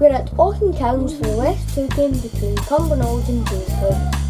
We're at Auckenkilns for the West Two game between Cumbernauld and Paisley.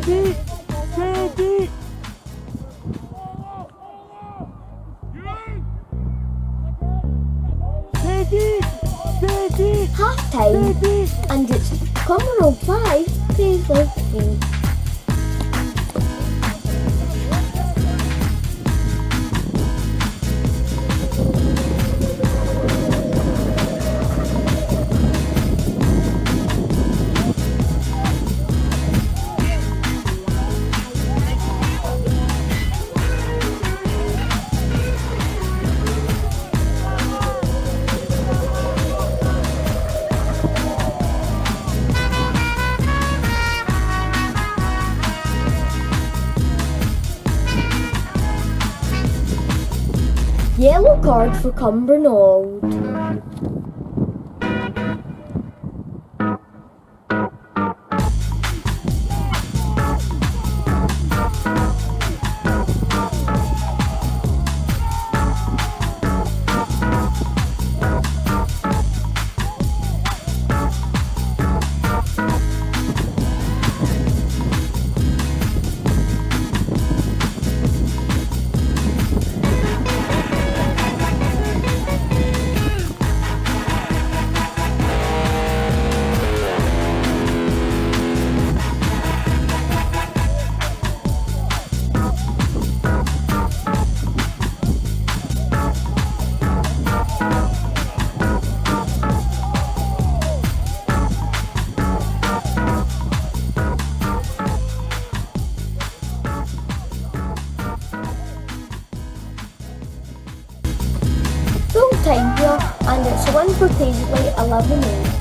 Steady. Steady, steady, Half time. And it's Cumbernauld 5, Paisley 3. Yellow card for Cumbernauld. Time here, and it's a win for Paisley 11 8.